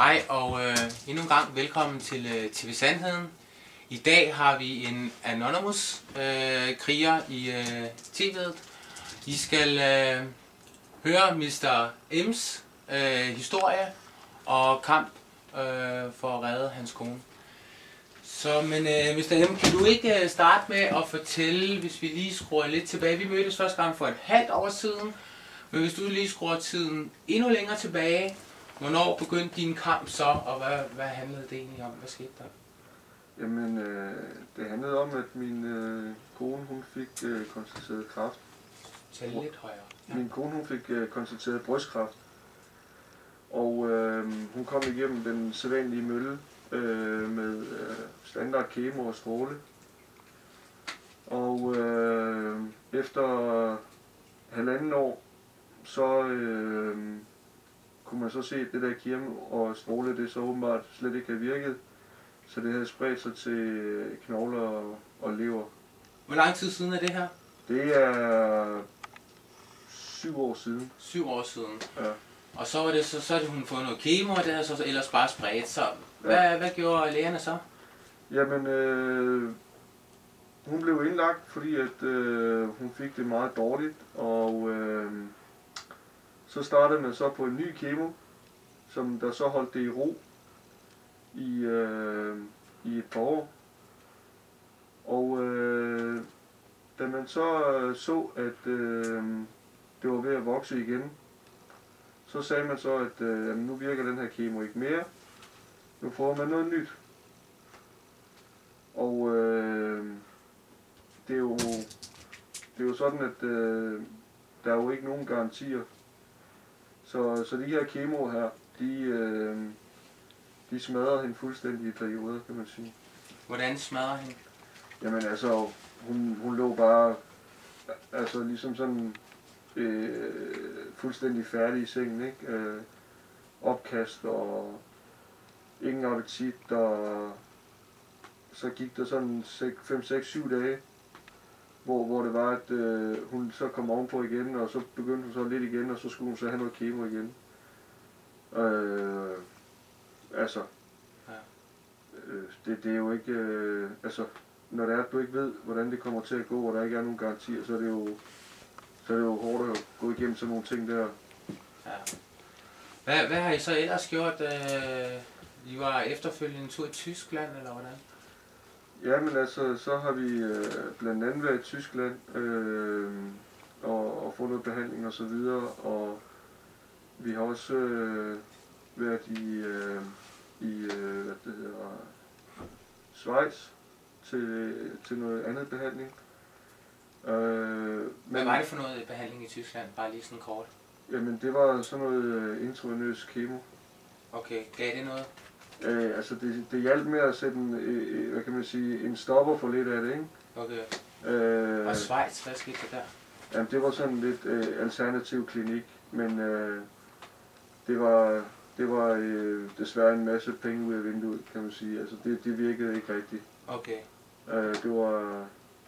Hej og øh, endnu en gang velkommen til øh, TV Sandheden. I dag har vi en Anonymous øh, kriger i øh, TV'et. I skal øh, høre Mr. M's øh, historie og kamp øh, for at redde hans kone. Så, men øh, Mr. M, kan du ikke øh, starte med at fortælle, hvis vi lige skruer lidt tilbage. Vi mødtes første gang for et halvt år siden, men hvis du lige skruer tiden endnu længere tilbage, hvornår begyndte din kamp så, og hvad, hvad handlede det egentlig om? Hvad skete der? Jamen, øh, det handlede om, at min øh, kone hun fik øh, konstateret kræft. Tal lidt højere. Ja. Min kone hun fik øh, konstateret brystkræft. Og øh, hun kom igennem den sædvanlige mølle øh, med øh, standard kemo og stråle. Og øh, efter halvanden år, så øh, kunne man så se, at det der kemo og stråle, det så åbenbart slet ikke havde virket. Så det havde spredt sig til knogler og, og lever. Hvor lang tid siden er det her? Det er syv år siden. Syv år siden. Ja. Og så var det så, så havde hun fået noget kemo, og det havde så ellers bare spredt sig. Hvad, ja. hvad gjorde lægerne så? Jamen, øh, hun blev indlagt, fordi at øh, hun fik det meget dårligt, og øh, så startede man så på en ny kemo, som der så holdt det i ro i, øh, i et par år. Og øh, da man så øh, så, at øh, det var ved at vokse igen, så sagde man så, at øh, nu virker den her kemo ikke mere. Nu prøver man noget nyt. Og øh, det, er jo, det er jo sådan, at øh, der er jo ikke nogen garantier. Så, så de her kemoer her, de, øh, de smadrer hende fuldstændig i perioder, kan man sige. Hvordan smadrer hende? Jamen altså, hun, hun lå bare, altså ligesom sådan øh, fuldstændig færdig i sengen, ikke? Øh, opkast og ingen appetit, og så gik der sådan 5, 6, 7 dage, hvor, hvor det var, at øh, hun så kom ovenpå igen, og så begyndte hun så lidt igen, og så skulle hun så have noget kemo igen. Øh, altså, Ja. øh, det, det er jo ikke, øh, altså, når det er, at du ikke ved, hvordan det kommer til at gå, og der ikke er nogen garantier, så er det jo, så er det jo hårdt at gå igennem sådan nogle ting der. Ja. Hvad, hvad har I så ellers gjort? Øh, I var efterfølgende en tur i Tyskland, eller hvordan? Ja, men altså, så har vi øh, blandt andet været i Tyskland øh, og, og fået noget behandling og så videre, og vi har også øh, været i, øh, i øh, hvad det hedder, Schweiz til, til noget andet behandling. Øh, Hvad var det for noget behandling i Tyskland? Bare lige sådan kort. Jamen, det var sådan noget øh, intravenøs kemo. Okay, gav det noget? Øh, altså, det, det hjalp med at sætte en, øh, øh, hvad kan man sige, en stopper for lidt af det, ikke? Okay. Øh, Og Schweiz, hvad skete der der? Jamen, det var sådan lidt øh, alternativ klinik, men øh, det var, det var øh, desværre en masse penge ud af vinduet, kan man sige. Altså, det, det virkede ikke rigtigt. Okay. Øh, det, var,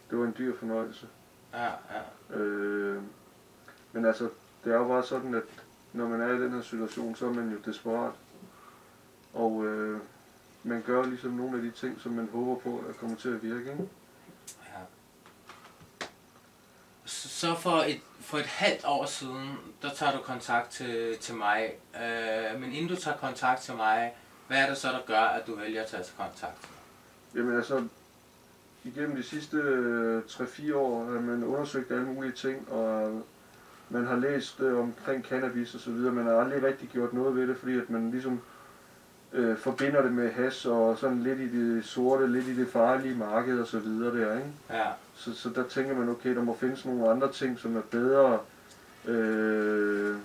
det var en dyr fornøjelse. Ja, ja. Øh, men altså, det er jo bare sådan, at når man er i den her situation, så er man jo desperat. Og øh, man gør ligesom nogle af de ting, som man håber på, at kommer til at virke. Ikke? ja. Så for et, for et halvt år siden, der tager du kontakt til, til mig. Øh, men inden du tager kontakt til mig, hvad er det så, der gør, at du vælger at tage til kontakt? Jamen altså, igennem de sidste øh, 3-4 år har man undersøgt alle mulige ting, og man har læst øh, omkring cannabis og så videre. Man har aldrig rigtig gjort noget ved det, fordi at man ligesom øh, forbinder det med has og sådan lidt i det sorte, lidt i det farlige marked og så videre der, ikke? Ja, Så, så der tænker man, okay, der må findes nogle andre ting, som er bedre, øh,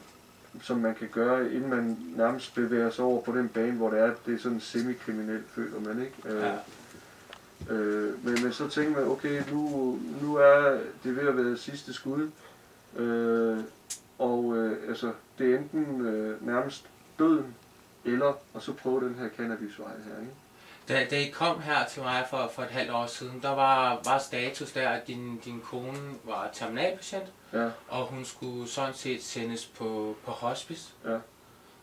som man kan gøre, inden man nærmest bevæger sig over på den bane, hvor det er, det er sådan semi-kriminelt, føler man, ikke? Øh, ja. Øh, men, men så tænker man, okay, nu, nu er det ved at være sidste skud. Øh, og øh, altså, det er enten øh, nærmest døden, eller og så prøve den her cannabisvej her, ikke? Da, da I kom her til mig for, for et halvt år siden, der var, var status der, at din, din kone var terminalpatient, Ja, og hun skulle sådan set sendes på, på hospice. Ja.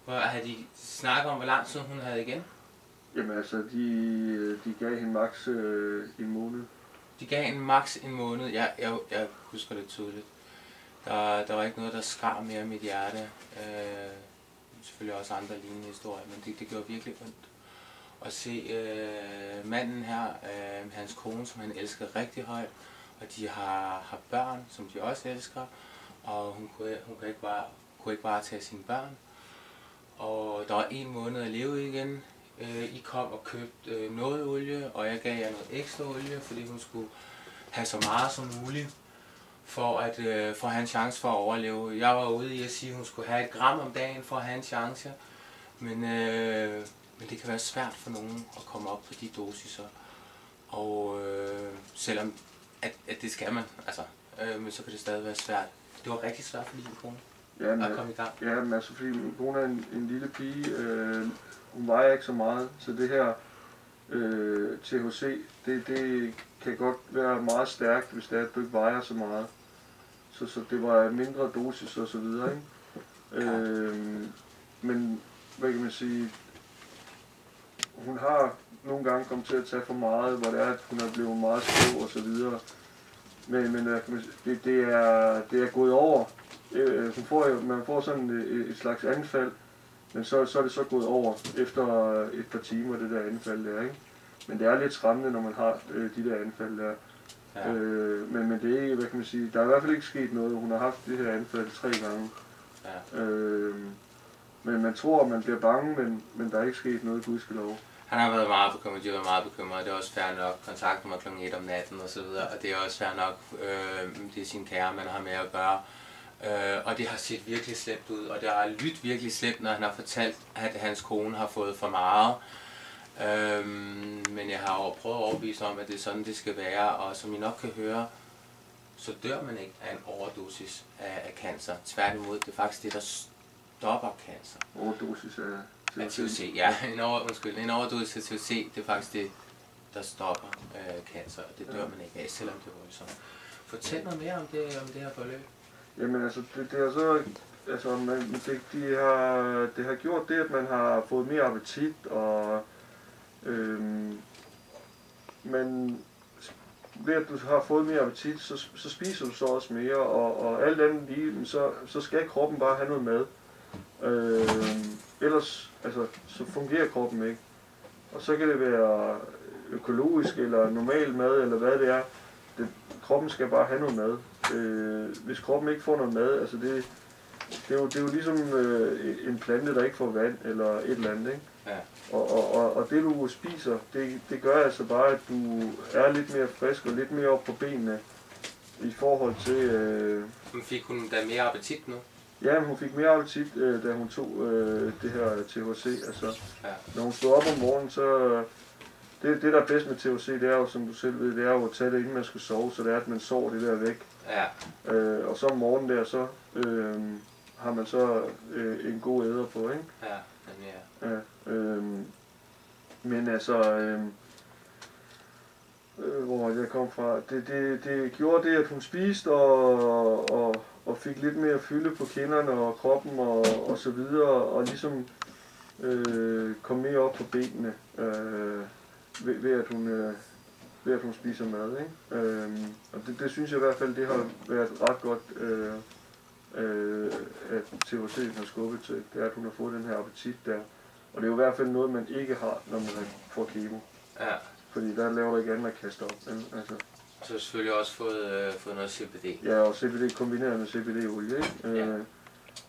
Hvor havde de snakket om, hvor lang tid hun havde igen? Jamen altså, de, de gav hende maks øh, en måned. De gav hende maks en måned. Jeg, jeg, jeg husker det tydeligt. Der, der var ikke noget, der skar mere i mit hjerte. Øh, selvfølgelig også andre lignende historier, men det, det gjorde virkelig ondt at se øh, manden her, øh, hans kone, som han elsker rigtig højt, og de har, har børn, som de også elsker, og hun kunne, hun kunne ikke bare kunne ikke bare tage sine børn. Og der var en måned at leve igen. Øh, I kom og købte øh, noget olie, og jeg gav jer noget ekstra olie, fordi hun skulle have så meget som muligt for at øh, få have en chance for at overleve. Jeg var ude i at sige, at hun skulle have et gram om dagen for at have en chance. Men, øh, men det kan være svært for nogen at komme op på de dosiser. Og øh, selvom at, at det skal man, altså, øh, men så kan det stadig være svært. Det var rigtig svært for din kone Ja, men, at komme i gang. ja, men altså, fordi min kone er en, en lille pige, øh, hun vejer ikke så meget, så det her øh, THC, det, det kan godt være meget stærkt, hvis det er, at du ikke vejer så meget. Så, så det var mindre dosis og så videre, ikke? Øh, men, hvad kan man sige, hun har nogle gange kommet til at tage for meget, hvor det er, at hun er blevet meget skæv og så videre. Men, men hvad kan man sige, det, det, er, det er gået over. Øh, hun får, man får sådan et, et slags anfald, men så, så er det så gået over efter et par timer, det der anfald der, ikke? Men det er lidt skræmmende, når man har øh, de der anfald der. Ja. Øh, men, men det er ikke, hvad kan man sige, der er i hvert fald ikke sket noget. Hun har haft det her anfald tre gange. Ja. Øh, men man tror, at man bliver bange, men, men der er ikke sket noget, gudskelov. Han har været meget bekymret, de har været meget bekymrede. Det er også fair nok. Kontakten mig kl. 1 om natten og så videre. Og det er også fair nok. Øh, det er sin kære, man har med at gøre. Øh, og det har set virkelig slemt ud. Og det har lyttet virkelig slemt, når han har fortalt, at hans kone har fået for meget. Øh, men jeg har jo prøvet at overbevise om, at det er sådan, det skal være. Og som I nok kan høre, så dør man ikke af en overdosis af, af cancer. Tværtimod, det er faktisk det, der stopper cancer. Overdosis af Af THC, ja. En, over, undskyld, en overdosis af THC, det er faktisk det, der stopper øh, cancer, og det dør Ja. man ikke af, selvom det er voldsomt. Fortæl noget mere om det, om det her forløb. Jamen altså, det, det er så, altså, man, det, de har, det har gjort det, at man har fået mere appetit, og øhm, men ved at du har fået mere appetit, så, så spiser du så også mere, og, og alt andet lige, så, så skal kroppen bare have noget mad. Øhm, ellers, altså, så fungerer kroppen ikke. Og så kan det være økologisk, eller normal mad, eller hvad det er. Det, kroppen skal bare have noget mad. Øh, hvis kroppen ikke får noget mad, altså det, det, er, jo, det er jo ligesom øh, en plante, der ikke får vand, eller et eller andet, ikke? Ja. Og, og, og, og det du spiser, det, det gør altså bare, at du er lidt mere frisk og lidt mere op på benene i forhold til... Øh, Men fik hun da mere appetit nu? ja, hun fik mere appetit, øh, da hun tog øh, det her THC. Altså, Ja. når hun stod op om morgenen, så... Det, det der er bedst med THC, det er jo, som du selv ved, det er jo at tage det, inden man skal sove, så det er, at man sover det der væk. Ja, Øh, og så om morgenen der, så øh, har man så øh, en god æder på, ikke? ja, men ja. Ja, øh, men altså, øh, øh, hvor jeg kom fra, det, det, det gjorde det, at hun spiste og, og, og fik lidt mere fylde på kinderne og kroppen og, og så videre, og ligesom øh, kom mere op på benene øh, ved, ved, at hun, øh, ved at hun spiser mad. Ikke? Øh, og det, det synes jeg i hvert fald, det har været ret godt, øh, øh, at THC har skubbet til, det er, at hun har fået den her appetit der. Og det er jo i hvert fald noget, man ikke har, når man får kemo. ja. Fordi der laver du ikke andet at kaste op. vel? Altså, Så har selvfølgelig også fået, øh, fået noget CBD. ja, og CBD kombineret med CBD-olie, ikke? Øh, Ja.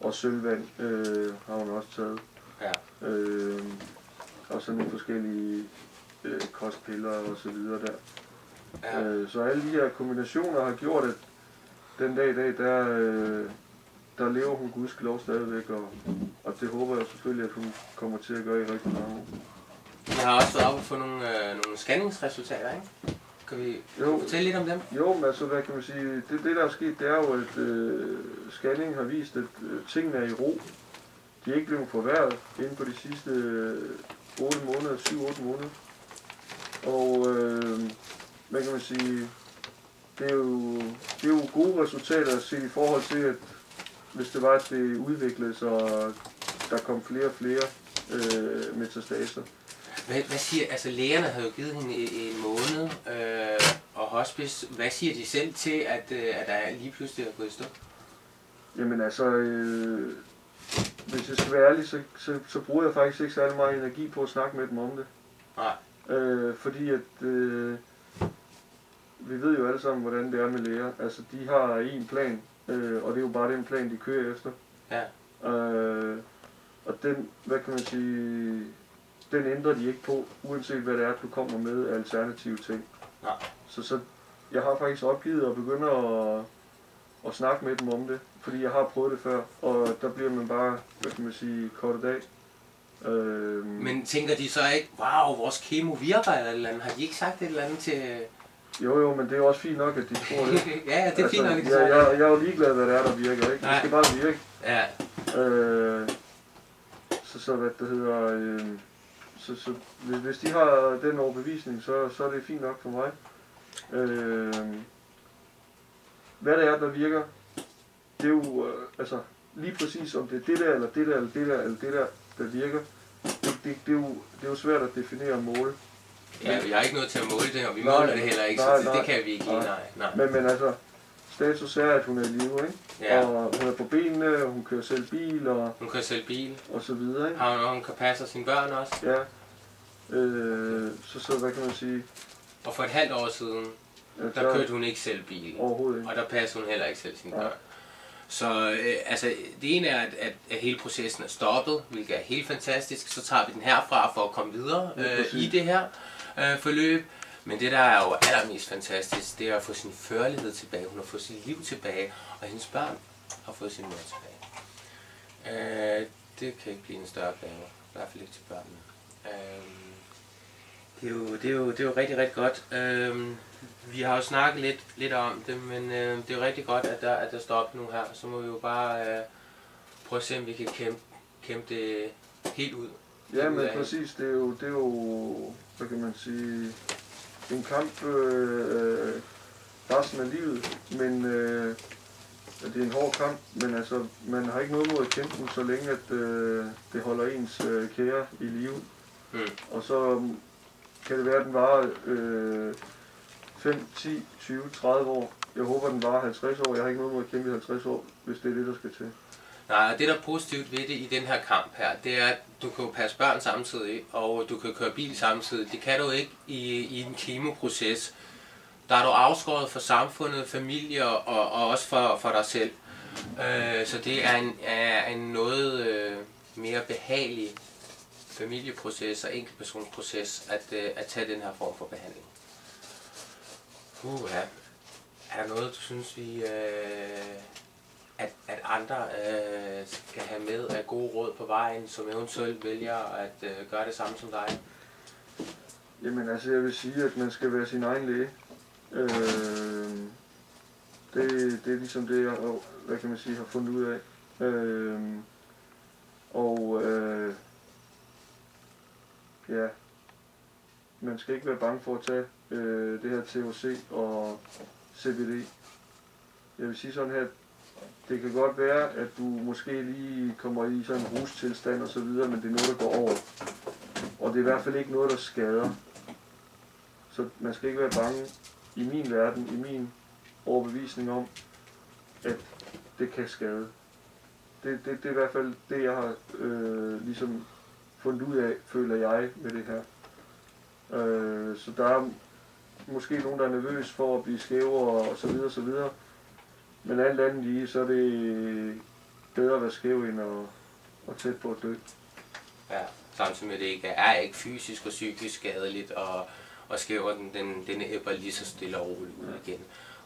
Og sølvvand øh, har hun også taget. Ja, Øh, og sådan nogle forskellige øh, kostpiller og så videre der. ja. Øh, så alle de her kombinationer har gjort, at den dag i dag, der, øh, der lever hun gudskelov stadigvæk, og, og det håber jeg selvfølgelig, at hun kommer til at gøre i rigtig mange år. Vi har også været oppe og få nogle, øh, nogle scanningsresultater, ikke? Kan vi Jo, fortælle lidt om dem? jo, men altså, hvad kan man sige, det, det der er sket, det er jo, at øh, scanningen har vist, at øh, tingene er i ro. De er ikke blevet forværret inden for de sidste øh, 8 måneder, 7-8 måneder. Og øh, hvad kan man sige, det er, jo, det er jo gode resultater at se i forhold til, at hvis det var, at det udviklede sig der kom flere og flere øh, metastaser. Hvad, hvad siger, altså lægerne havde jo givet hende en, en måned, øh, og hospice, hvad siger de selv til, at, øh, at der lige pludselig er gået i stå? Jamen altså, øh, hvis jeg skal være ærlig, så, så, så bruger jeg faktisk ikke særlig meget energi på at snakke med dem om det. Nej. Øh, fordi at, øh, vi ved jo alle sammen, hvordan det er med læger. Altså, de har en plan, øh, og det er jo bare den plan, de kører efter. Ja. Øh, og den, hvad kan man sige, den ændrer de ikke på, uanset hvad det er, du kommer med af alternative ting. Nej. Så, så jeg har faktisk opgivet at begynde at, at snakke med dem om det, fordi jeg har prøvet det før, og der bliver man bare, hvad kan man sige, kortet af. Øh, Men tænker de så ikke, wow, vores kemo virker eller et eller andet? Har de ikke sagt et eller andet til... jo jo, men det er jo også fint nok, at de tror det. ja, ja, det er fint nok, at de Altså, jeg, tror jeg, det. jeg er jo ligeglad, hvad det er, der virker, ikke? Nej. Det skal bare virke. Ja, Øh, så, så hvad det hedder, øh, så, så hvis, hvis de har den overbevisning, så, så er det fint nok for mig. Øh, hvad det er, der virker, det er jo, øh, altså, lige præcis om det er det der, eller det der, eller det der, eller det der, der virker, det, det, det, er, jo, det er jo svært at definere og måle. Ja, vi har ikke noget til at måle det, og vi Nej, måler det heller ikke, så nej, det, det nej, kan vi ikke lige, nej. nej, nej. Men, men altså, status er, at hun er i live, ikke? Ja, Og hun er på benene, og hun kører selv bil, og, hun kan sælge bil, og så videre, ikke? og hun kan passe sine børn også. Ja. Øh, så, så hvad kan man sige? Og for et halvt år siden, at der kørte hun ikke selv bil. Overhovedet ikke. Og der passer hun heller ikke selv sine Nej. børn. Så øh, altså, det ene er, at, at, at hele processen er stoppet, hvilket er helt fantastisk. Så tager vi den herfra for at komme videre Ja, øh, præcis. i det her øh, forløb. Men det, der er jo allermest fantastisk, det er at få sin førlighed tilbage. Hun har fået sit liv tilbage, og hendes børn har fået sin mor tilbage. Øh, det kan ikke blive en større gave. I hvert fald ikke til børnene. Øh, det, er jo, det, er jo, det er jo rigtig, rigtig godt. Øh, vi har jo snakket lidt, lidt om det, men øh, det er jo rigtig godt, at der, at der står op nu her. Så må vi jo bare øh, prøve at se, om vi kan kæmpe, kæmpe det helt ud. Ja, men præcis. Det er jo, det er jo hvad kan man sige, en kamp øh, øh, resten af livet. Men øh, det er en hård kamp, men altså, man har ikke noget mod at kæmpe den, så længe at øh, det holder ens øh, kære i live. Mm. Og så mm, kan det være, at den varer øh, 5, 10, 20, 30 år. Jeg håber, den varer 50 år. Jeg har ikke noget mod at kæmpe i 50 år, hvis det er det, der skal til. Nej, og det der er positivt ved det i den her kamp her, det er, at du kan jo passe børn samtidig, og du kan køre bil samtidig. Det kan du ikke i, i en kemoproces. Der er du afskåret fra samfundet, familie og, og også for, for dig selv. Øh, så det er en, er en noget øh, mere behagelig familieproces og enkeltpersonsproces at, øh, at tage den her form for behandling. Uh, ja. Er der noget, du synes, vi... Øh, at, at andre øh, skal have med af gode råd på vejen, som eventuelt vælger at øh, gøre det samme som dig? Jamen altså, jeg vil sige, at man skal være sin egen læge. Øh, det, det er ligesom det, jeg hvad kan man sige, har fundet ud af. Øh, og øh, ja, man skal ikke være bange for at tage øh, det her THC og CBD. Jeg vil sige sådan her, det kan godt være, at du måske lige kommer i sådan en rustilstand og så videre, men det er noget, der går over. Og det er i hvert fald ikke noget, der skader. Så man skal ikke være bange i min verden, i min overbevisning om, at det kan skade. Det, det, det er i hvert fald det, jeg har øh, ligesom fundet ud af, føler jeg, med det her. Øh, så der er måske nogen, der er nervøs for at blive skæve og så videre, så videre. Men alt andet lige, så er det bedre at være skæv end at, at tæt på at dø. Ja, samtidig med det ikke er, ikke fysisk og psykisk skadeligt, og, og skæver den, den, den æbber lige så stille og roligt ud igen.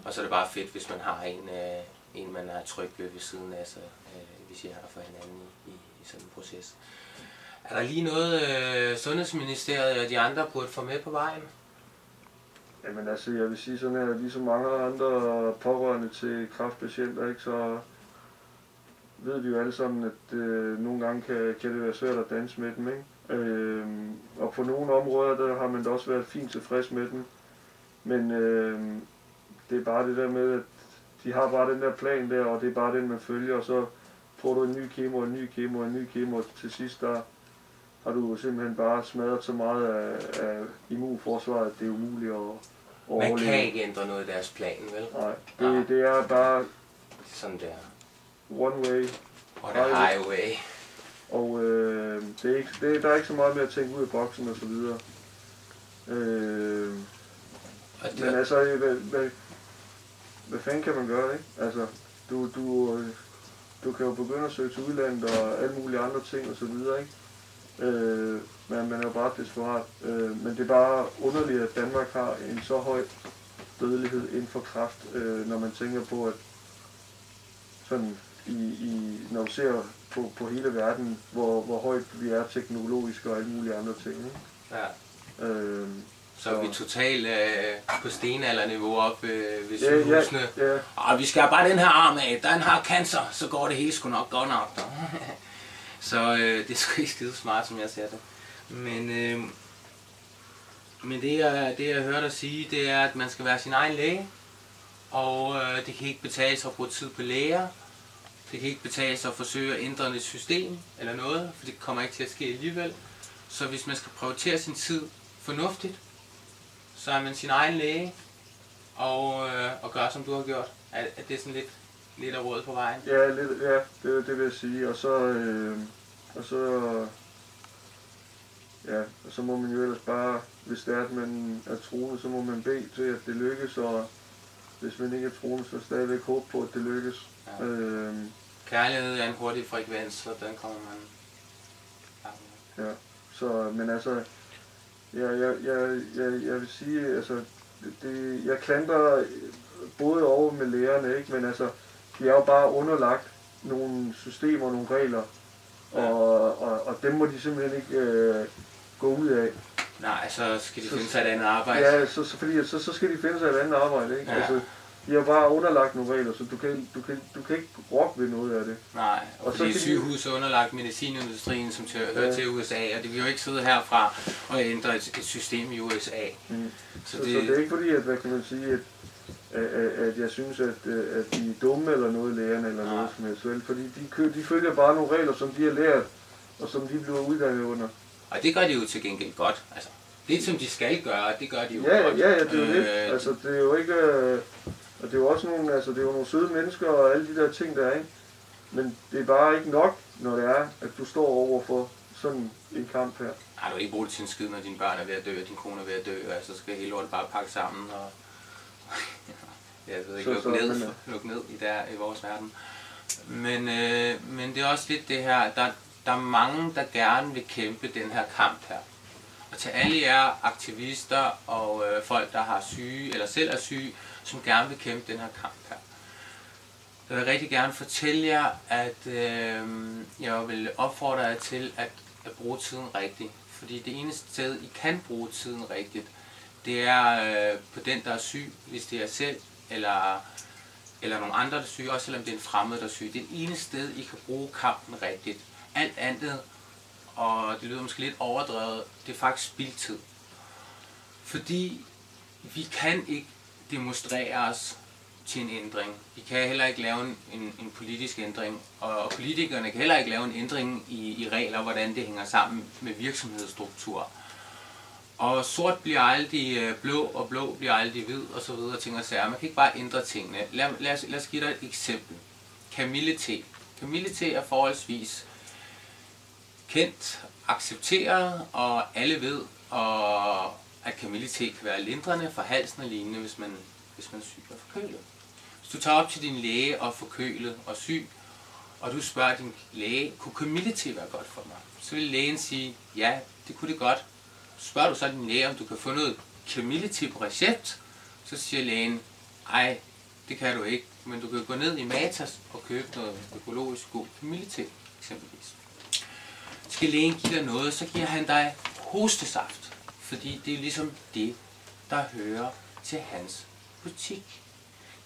Og så er det bare fedt, hvis man har en, øh, en man er tryg ved ved siden af sig, øh, hvis er der for hinanden i, i, i sådan en proces. Er der lige noget, øh, Sundhedsministeriet og de andre burde få med på vejen? Jamen altså, jeg vil sige sådan her, ligesom mange andre pårørende til kræftpatienter, ikke, så ved vi jo alle sammen, at øh, nogle gange kan, kan det være svært at danse med dem, ikke? Øh, og på nogle områder, der har man da også været fint tilfreds med dem. Men øh, det er bare det der med, at de har bare den der plan der, og det er bare den, man følger, og så får du en ny kemo, en ny kemo, en ny kemo, og til sidst der har du simpelthen bare smadret så meget af, af immunforsvaret, at det er umuligt at Man overleve. kan ikke ændre noget i deres plan, vel? Nej, Nej. det, det er bare Sådan der. one way, Og the Nej. highway. og øh, det er ikke, det, der er ikke så meget med at tænke ud af boksen og så videre. Øh, Og men det, altså, øh, hvad, hvad, hvad fanden kan man gøre, ikke? Altså, du, du, øh, du kan jo begynde at søge til udlandet og alle mulige andre ting og så videre, ikke? Øh, men man er jo bare desperat. Øh, men det er bare underligt, at Danmark har en så høj dødelighed inden for kræft, øh, når man tænker på, at sådan i, i, når vi ser på, på hele verden, hvor, hvor højt vi er teknologisk og alle mulige andre ting. Ikke? ja. Øh, Så er vi totalt øh, på stenalderniveau op øh, ved ja, ja, sygehusene. ja, Og vi skal bare den her arm af. Den har cancer, så går det hele sgu nok godt nok. Så øh, det er sgu ikke skide smart, som jeg ser det. Men, øh, men det, jeg, det jeg hører dig sige, det er, at man skal være sin egen læge. Og øh, det kan ikke betale sig at bruge tid på læger. Det kan ikke betale sig at forsøge at ændre et system eller noget, for det kommer ikke til at ske alligevel. Så hvis man skal prioritere sin tid fornuftigt, så er man sin egen læge, og, øh, og gør, som du har gjort. Er, er det sådan lidt, lidt af råd på vejen? Ja, lidt, ja det, det vil jeg sige. Og så, øh, og så, ja, og så må man jo ellers bare, hvis det er, at man er troende, så må man bede til, at det lykkes, og hvis man ikke er troende, så stadigvæk håbe på, at det lykkes. Ja. Øh, Kærlighed er en hurtig frekvens, så den kommer man... Ja. så, men altså, jeg, jeg, jeg, jeg, jeg vil sige, altså, det, det, jeg klandrer både over med lærerne, ikke, men altså, de er jo bare underlagt nogle systemer, nogle regler, Ja. og, og, og dem må de simpelthen ikke øh, gå ud af. Nej, så skal de Så- finde sig et andet arbejde. Ja, så, så, fordi, så, så skal de finde sig et andet arbejde, ikke? Ja. Altså, de har bare underlagt nogle regler, så du kan, du kan, du kan ikke rokke ved noget af det. Nej, og, Og så fordi de- sygehus er underlagt medicinindustrin, som hører Ja. til USA, og det vil jo ikke sidde herfra og ændre et, et system i USA. Mm. Så, Så, det, så det er ikke fordi, at, hvad kan man sige, at, at, at, jeg synes, at, øh, at de er dumme eller noget, lærerne eller Nej. noget som helst. Vel? Fordi de, de følger bare nogle regler, som de har lært, og som de bliver uddannet under. og det gør de jo til gengæld godt. Altså, det som de skal gøre, det gør de jo Ja, godt. ja, ja, det er jo det. Øh, Altså, det er jo ikke... Øh, og det er jo også nogle, altså, det er jo nogle søde mennesker og alle de der ting, der er, ikke? Men det er bare ikke nok, når det er, at du står over for sådan en kamp her. Ej, du ikke bruge det til en skid, når dine børn er ved at dø, og din kone er ved at dø, altså skal hele lortet bare pakke sammen og... jeg ved ikke, Så- lukke ned, luk ned i, der, i vores verden. Men, øh, men det er også lidt det her, der, der er mange, der gerne vil kæmpe den her kamp her. Og til alle jer aktivister og øh, folk, der har syge, eller selv er syge, som gerne vil kæmpe den her kamp her. Jeg vil rigtig gerne fortælle jer, at øh, jeg vil opfordre jer til at, at bruge tiden rigtigt. Fordi det eneste sted, I kan bruge tiden rigtigt, det er øh, på den, der er syg, hvis det er selv, eller, eller nogle andre, der er syge, også selvom det er en fremmed, der er syg. Det er det eneste sted, I kan bruge kampen rigtigt. Alt andet, og det lyder måske lidt overdrevet, det er faktisk spildtid. Fordi vi kan ikke demonstrere os til en ændring. Vi kan heller ikke lave en, en, en politisk ændring, og, og politikerne kan heller ikke lave en ændring i, i regler, hvordan det hænger sammen med virksomhedsstruktur. Og sort bliver aldrig øh, blå, og blå bliver aldrig hvid, og så videre, ting og sager. Man kan ikke bare ændre tingene. Lad, lad, os, lad os give dig et eksempel. Camille T. Camille T er forholdsvis kendt, accepteret, og alle ved, og at Camille T kan være lindrende for halsen og lignende, hvis man, hvis man er syg og forkølet. Hvis du tager op til din læge og forkølet og syg, og du spørger din læge, kunne Camille T være godt for mig? Så vil lægen sige, ja, det kunne det godt. Spørger du så din læge, om du kan få noget Camille på recept, så siger lægen, ej, det kan du ikke, men du kan gå ned i Matas og købe noget økologisk god Camille eksempelvis. Skal lægen give dig noget, så giver han dig hostesaft, fordi det er ligesom det, der hører til hans butik.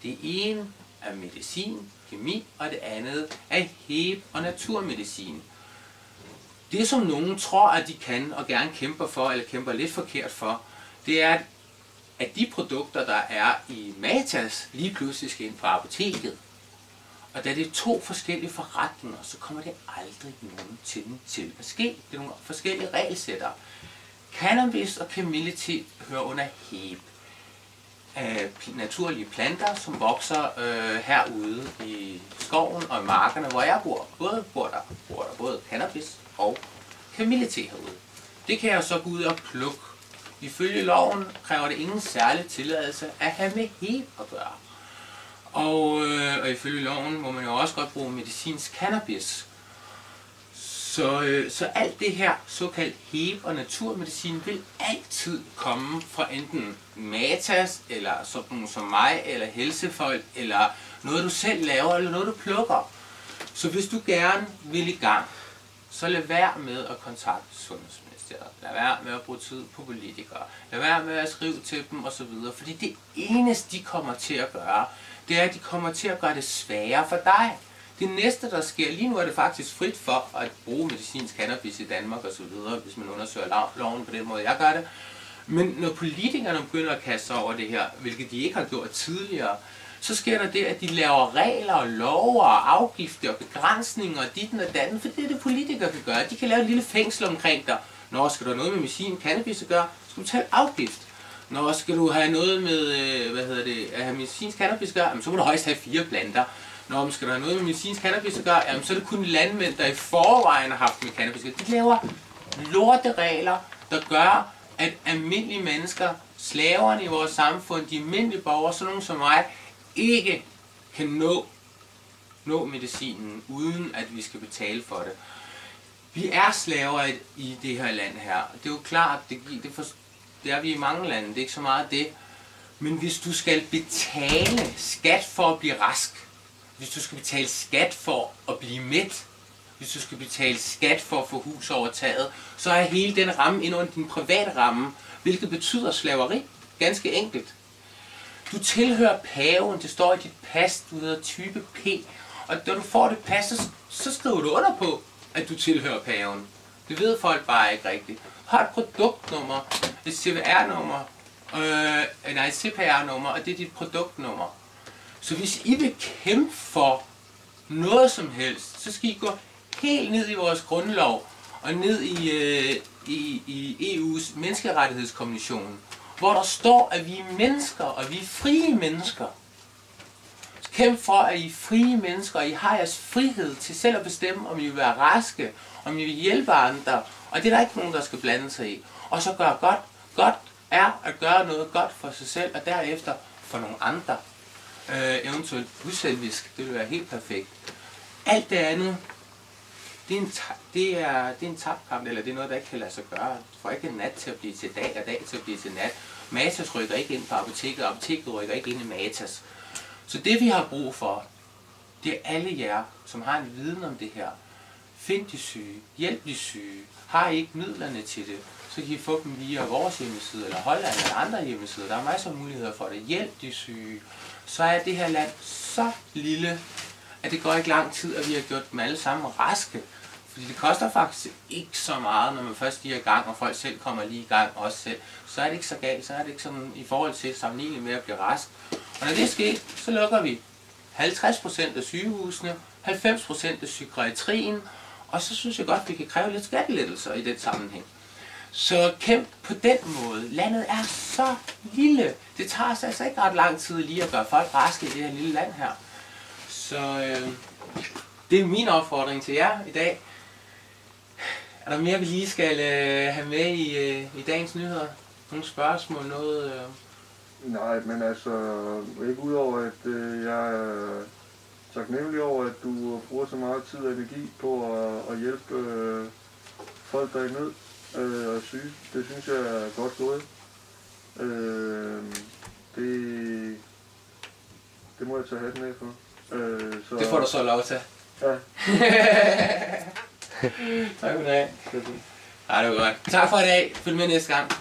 Det ene er medicin, kemi, og det andet er heb- og naturmedicin. Det, som nogen tror, at de kan og gerne kæmper for, eller kæmper lidt forkert for, det er, at de produkter, der er i Matas, lige pludselig skal ind på apoteket. Og da det er to forskellige forretninger, så kommer det aldrig nogensinde til at ske. Det er nogle forskellige regelsætter. Cannabis og camillity hører under HEP. Øh, Af naturlige planter, som vokser øh, herude i skoven og i markerne, hvor jeg bor. Både bor der, bor der både cannabis og kamillete herude. Det kan jeg så gå ud og plukke. Ifølge loven kræver det ingen særlig tilladelse at have med helt at gøre. Og, øh, og ifølge loven må man jo også godt bruge medicinsk cannabis. Så, øh, så alt det her såkaldt hæb- og naturmedicin vil altid komme fra enten Matas, eller sådan som mig, eller helsefolk, eller noget du selv laver, eller noget du plukker. Så hvis du gerne vil i gang, så lad være med at kontakte Sundhedsministeriet. Lad være med at bruge tid på politikere. Lad være med at skrive til dem osv. Fordi det eneste, de kommer til at gøre, det er, at de kommer til at gøre det sværere for dig. Det næste, der sker, lige nu er det faktisk frit for at bruge medicinsk cannabis i Danmark osv., hvis man undersøger loven på den måde, jeg gør det. Men når politikerne begynder at kaste sig over det her, hvilket de ikke har gjort tidligere, så sker der det, at de laver regler og love og afgifter og begrænsninger og dit og datten, for det er det politikere kan gøre. De kan lave et lille fængsel omkring dig. Når skal du have noget med medicin cannabis at gøre, skal du betale afgift. Når skal du have noget med, øh, hvad hedder det, at have medicinsk cannabis at gøre, jamen, så må du højst have fire planter. Når skal der have noget med medicinsk cannabis at gøre, jamen, så er det kun landmænd, der i forvejen har haft med cannabis at gøre. De laver lorte regler, der gør, at almindelige mennesker, slaverne i vores samfund, de almindelige borgere, sådan nogen som mig, ikke kan nå, nå medicinen, uden at vi skal betale for det. Vi er slaver i, det her land her. Det er jo klart, det, det, for, det er vi i mange lande, det er ikke så meget det. Men hvis du skal betale skat for at blive rask, hvis du skal betale skat for at blive mæt, hvis du skal betale skat for at få hus over taget, så er hele den ramme ind under din private ramme, hvilket betyder slaveri. Ganske enkelt. Du tilhører paven, det står i dit pas, du hedder type P, og når du får det pas, så, så skriver du under på, at du tilhører paven. Det ved folk bare ikke rigtigt. Har et produktnummer, et CVR-nummer, øh, nej, et CPR-nummer, og det er dit produktnummer. Så hvis I vil kæmpe for noget som helst, så skal I gå helt ned i vores grundlov og ned i, øh, i, i EU's menneskerettighedskommission, hvor der står, at vi er mennesker, og vi er frie mennesker. Kæmp for, at I er frie mennesker, og I har jeres frihed til selv at bestemme, om I vil være raske, om I vil hjælpe andre, og det er der ikke nogen, der skal blande sig i. Og så gør godt. Godt er at gøre noget godt for sig selv, og derefter for nogle andre. Øh, eventuelt uselvisk, det vil være helt perfekt. Alt det andet, det er en, det er, det er en tabkamp, eller det er noget, der ikke kan lade sig gøre. Du får ikke en nat til at blive til dag, og dag til at blive til nat. Matas rykker ikke ind på apoteket, og apoteket rykker ikke ind i Matas. Så det vi har brug for, det er alle jer, som har en viden om det her. Find de syge, hjælp de syge, har I ikke midlerne til det, så kan I få dem via vores hjemmeside, eller Holland, eller andre hjemmesider. Der er masser af muligheder for det. Hjælp de syge. Så er det her land så lille, at det går ikke lang tid, at vi har gjort dem alle sammen raske. Fordi det koster faktisk ikke så meget, når man først lige er i gang, og folk selv kommer lige i gang også selv. Så er det ikke så galt, så er det ikke sådan i forhold til sammenligning med at blive rask. Og når det sker, så lukker vi 50% af sygehusene, 90% af psykiatrien, og så synes jeg godt, at vi kan kræve lidt skattelettelser i den sammenhæng. Så kæmp på den måde. Landet er så lille. Det tager os altså ikke ret lang tid lige at gøre folk raske i det her lille land her. Så øh, det er min opfordring til jer i dag. Er der mere, vi lige skal øh, have med i, øh, i dagens nyheder? Nogle spørgsmål, noget... Øh... Nej, men altså, ikke udover at øh, jeg er taknemmelig over, at du bruger så meget tid og energi på at, at hjælpe øh, folk, der er i nød øh, og syge. Det synes jeg er godt gået. Øh, det, det må jeg tage hatten af for. Øh, så, det får du så lov til. Ja. tak for det. Ja, det var godt. Tak for i dag. Følg med næste gang.